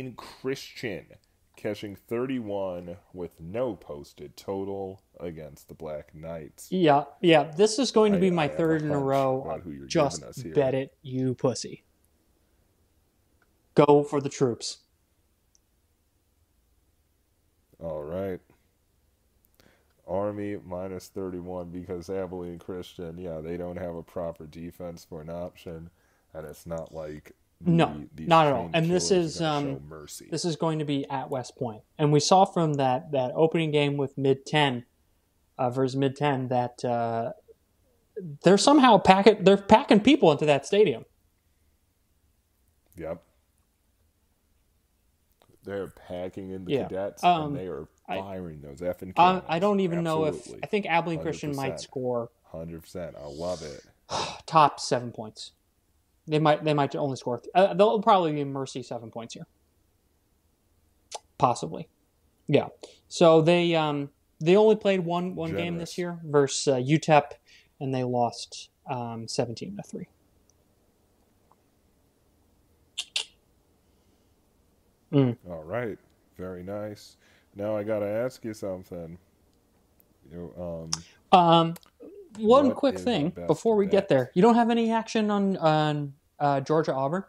In Christian catching 31 with no posted total against the Black Knights. Yeah, yeah. This is going to be I- I my a third in a row. who you're Just bet it, you pussy. Go for the troops. All right. Army minus 31 because Abilene Christian, yeah, they don't have a proper defense for an option, and it's not like the, No, these not at all. And this is, um, mercy. This is going to be at West Point, and we saw from that that opening game with mid ten uh, versus mid ten that uh, they're somehow packing they're packing people into that stadium. Yep. They're packing in the Yeah. cadets Um, and they are I- firing those effing cannons. I don't even know if I think Abilene Christian might score 100%. I love it. top seven points. They might they might only score. Uh, they'll probably be mercy seven points here, possibly. Yeah. So they um they only played one one game this year versus uh, UTEP, and they lost um, seventeen to three. All right. Very nice. Now I got to ask you something. You um Um, one What quick thing before we bet? get there. You don't have any action on on uh, Georgia Auburn.